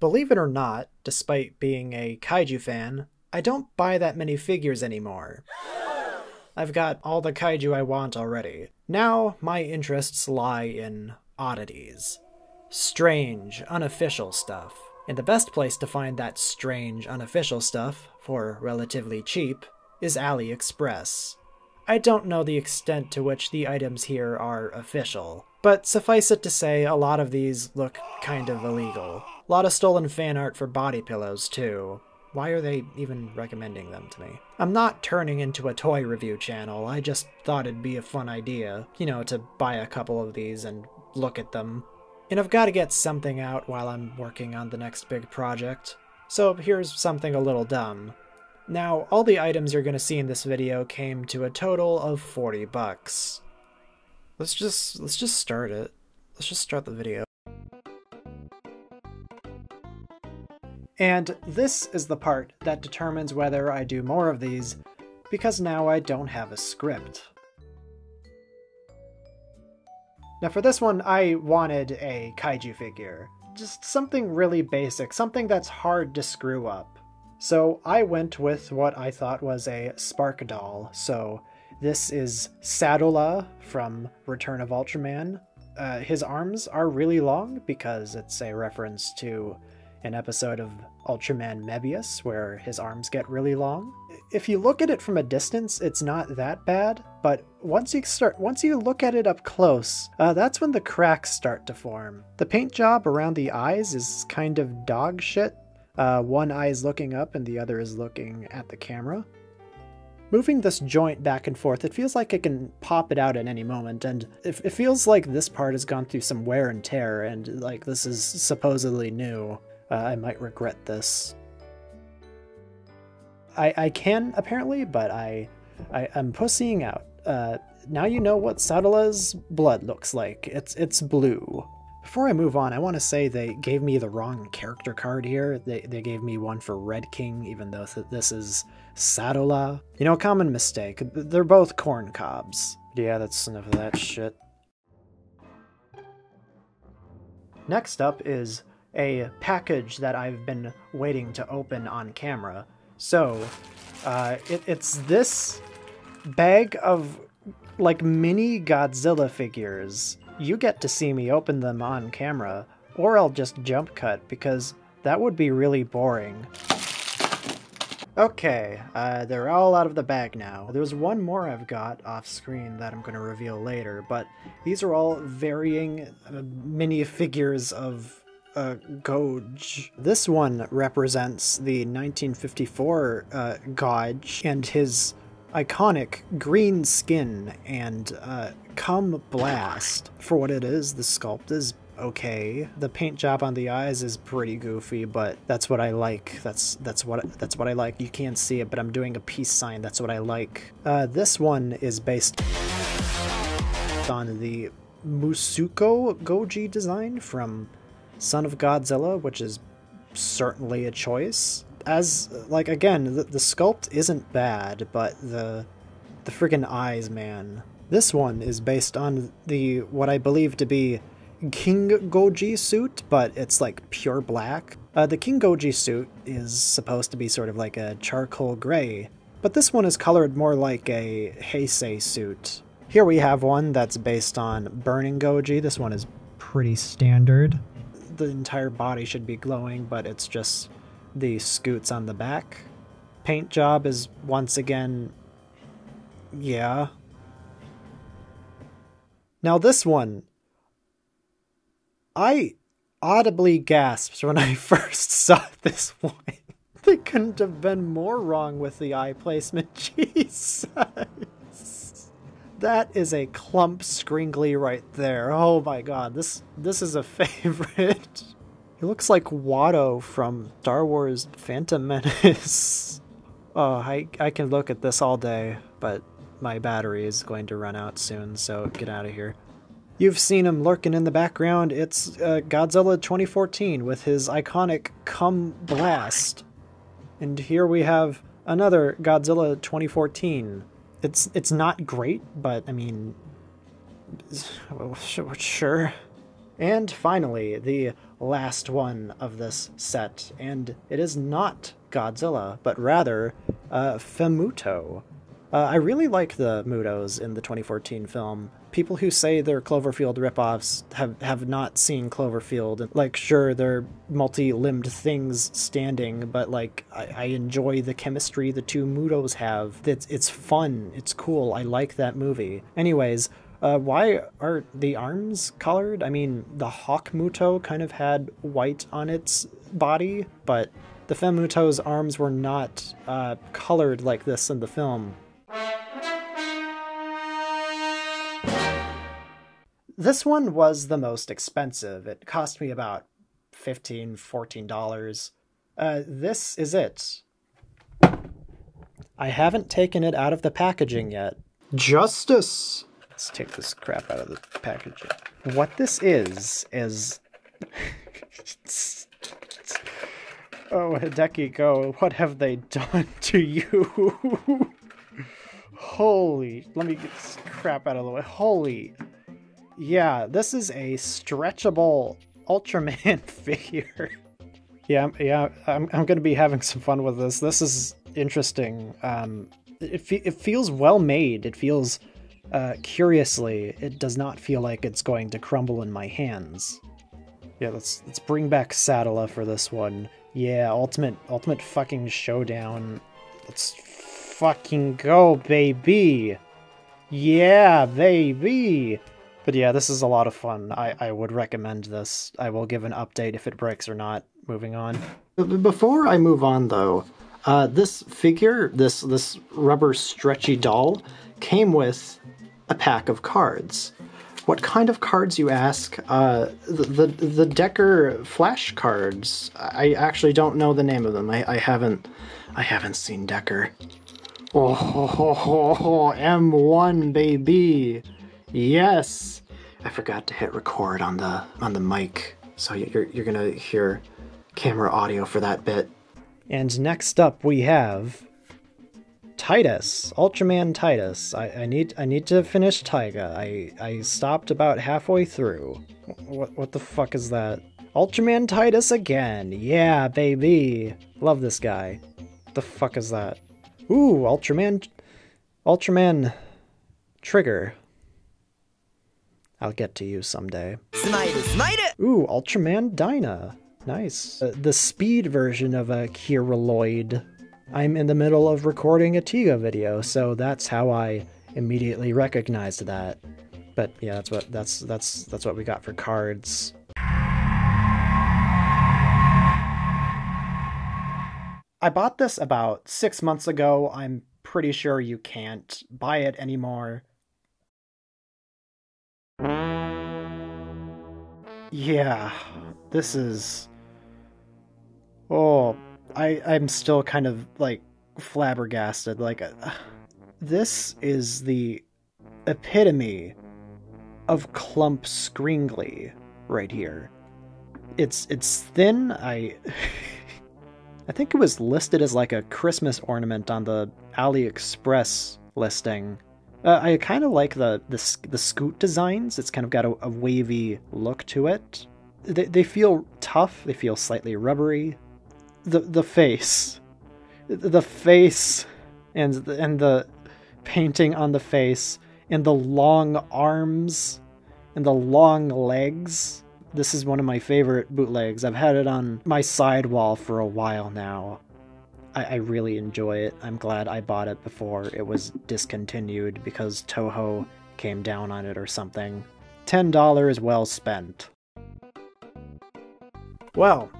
Believe it or not, despite being a kaiju fan, I don't buy that many figures anymore. I've got all the kaiju I want already. Now, my interests lie in oddities. Strange, unofficial stuff. And the best place to find that strange, unofficial stuff, for relatively cheap, is AliExpress. I don't know the extent to which the items here are official, but suffice it to say, a lot of these look kind of illegal. A lot of stolen fan art for body pillows, too. Why are they even recommending them to me? I'm not turning into a toy review channel, I just thought it'd be a fun idea, you know, to buy a couple of these and look at them. And I've got to get something out while I'm working on the next big project. So here's something a little dumb. Now, all the items you're going to see in this video came to a total of 40 bucks. Let's just let's just start it. Let's just start the video. And this is the part that determines whether I do more of these, because now I don't have a script. Now for this one, I wanted a kaiju figure. Just something really basic, something that's hard to screw up. So I went with what I thought was a Spark doll. So this is Sadola from Return of Ultraman. Uh, his arms are really long because it's a reference to an episode of Ultraman Mebius where his arms get really long. If you look at it from a distance, it's not that bad, but once you start, once you look at it up close, uh, that's when the cracks start to form. The paint job around the eyes is kind of dog shit, uh, one eye is looking up and the other is looking at the camera. Moving this joint back and forth, it feels like I can pop it out at any moment, and it, it feels like this part has gone through some wear and tear, and like this is supposedly new. Uh, I might regret this. I, I can, apparently, but I, I, am pussying out. Uh, now you know what Sadola's blood looks like. It's, it's blue. Before I move on, I want to say they gave me the wrong character card here. They, they gave me one for Red King, even though th this is Sadola. You know, common mistake. They're both corn cobs. Yeah, that's enough of that shit. Next up is a package that I've been waiting to open on camera. So, uh, it, it's this bag of like mini Godzilla figures you get to see me open them on camera, or I'll just jump cut because that would be really boring. Okay, uh, they're all out of the bag now. There's one more I've got off screen that I'm going to reveal later, but these are all varying uh, minifigures of uh, Goj. This one represents the 1954 uh, Goj and his iconic green skin and uh, cum blast. For what it is, the sculpt is okay. The paint job on the eyes is pretty goofy, but that's what I like. That's that's what that's what I like. You can't see it, but I'm doing a peace sign. That's what I like. Uh, this one is based on the Musuko Goji design from Son of Godzilla, which is certainly a choice as like again, the, the sculpt isn't bad, but the the friggin' eyes, man. This one is based on the what I believe to be King Goji suit, but it's like pure black. Uh, the King Goji suit is supposed to be sort of like a charcoal gray, but this one is colored more like a Heisei suit. Here we have one that's based on Burning Goji. This one is pretty standard. The entire body should be glowing, but it's just the scoots on the back. Paint job is once again, yeah. Now this one, I audibly gasped when I first saw this one. they couldn't have been more wrong with the eye placement. Jesus. That is a clump scringly right there. Oh my god, this this is a favorite. He looks like Watto from Star Wars Phantom Menace. oh, I, I can look at this all day, but my battery is going to run out soon, so get out of here. You've seen him lurking in the background. It's uh, Godzilla 2014 with his iconic Come Blast. And here we have another Godzilla 2014. It's it's not great, but I mean, sure. And finally, the last one of this set, and it is not Godzilla, but rather uh, Femuto. Uh, I really like the Mutos in the 2014 film. People who say they're Cloverfield ripoffs have, have not seen Cloverfield. Like, sure, they're multi limbed things standing, but like, I, I enjoy the chemistry the two Mutos have. It's, it's fun, it's cool, I like that movie. Anyways, uh, why are the arms colored? I mean, the Hokmuto kind of had white on its body, but the Femuto's arms were not uh, colored like this in the film. This one was the most expensive. It cost me about $15, $14. Uh, this is it. I haven't taken it out of the packaging yet. Justice! Let's take this crap out of the packaging. What this is, is. oh, Hideki Go, what have they done to you? Holy. Let me get this crap out of the way. Holy. Yeah, this is a stretchable Ultraman figure. yeah, yeah, I'm, I'm going to be having some fun with this. This is interesting. Um, it, fe- it feels well made. It feels, uh, curiously, it does not feel like it's going to crumble in my hands. Yeah, let's let's bring back Sadola for this one. Yeah, ultimate ultimate fucking showdown. Let's fucking go, baby. Yeah, baby. But yeah, this is a lot of fun. I, I would recommend this. I will give an update if it breaks or not. Moving on. Before I move on, though, uh, this figure, this this rubber stretchy doll, came with a pack of cards. What kind of cards, you ask? Uh, the, the, the Decker flash cards. I actually don't know the name of them. I, I haven't I haven't seen Decker. Oh, ho, ho, ho, ho, M1 baby. Yes. I forgot to hit record on the on the mic, so you're you're gonna hear camera audio for that bit. And next up we have Titus, Ultraman Titus. I, I need I need to finish Taiga. I I stopped about halfway through. What what the fuck is that? Ultraman Titus again. Yeah, baby. Love this guy. What the fuck is that? Ooh, Ultraman Ultraman Trigger. I'll get to you someday. Smile, smile! Ooh, Ultraman Dyna. Nice. Uh, the speed version of a Kyrieloid. I'm in the middle of recording a Tiga video, so that's how I immediately recognized that. But yeah, that's what that's that's that's what we got for cards. I bought this about six months ago. I'm pretty sure you can't buy it anymore. Yeah, this is. Oh, I I'm still kind of like flabbergasted. Like, uh, this is the epitome of clump scringly right here. It's it's thin. I I think it was listed as like a Christmas ornament on the AliExpress listing. Uh, I kind of like the, the the scoot designs. It's kind of got a, a wavy look to it. They, they feel tough. They feel slightly rubbery. The the face, the face, and the, and the painting on the face, and the long arms, and the long legs. This is one of my favorite bootlegs. I've had it on my sidewall for a while now. I, I really enjoy it. I'm glad I bought it before it was discontinued because Toho came down on it or something. $10 well spent. Well,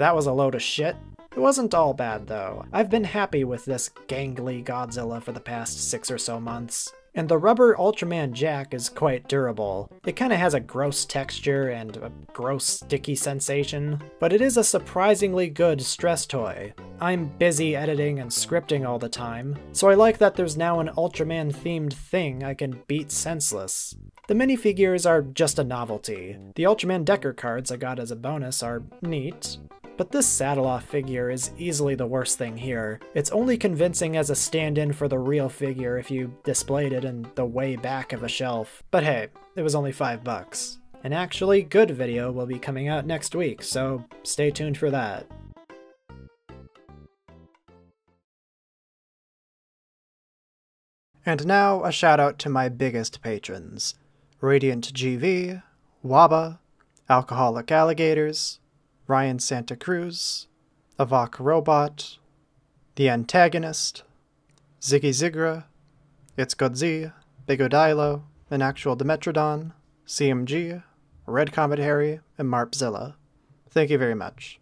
that was a load of shit. It wasn't all bad though. I've been happy with this gangly Godzilla for the past six or so months. And the rubber Ultraman Jack is quite durable. It kinda has a gross texture and a gross sticky sensation, but it is a surprisingly good stress toy. I'm busy editing and scripting all the time, so I like that there's now an Ultraman themed thing I can beat senseless. The minifigures are just a novelty. The Ultraman Decker cards I got as a bonus are neat, but this Sadola figure is easily the worst thing here. It's only convincing as a stand-in for the real figure if you displayed it in the way back of a shelf. But hey, it was only five bucks. An actually good video will be coming out next week, so stay tuned for that. And now a shout out to my biggest patrons Radiant GV, Waba, Alcoholic Alligators, Ryan Santa Cruz, Avok Robot, The Antagonist, Ziggy Zigra, It's Godzi, Big Odilo, An Actual Dimetrodon, CMG, Red Comet Harry, and Marpzilla. Thank you very much.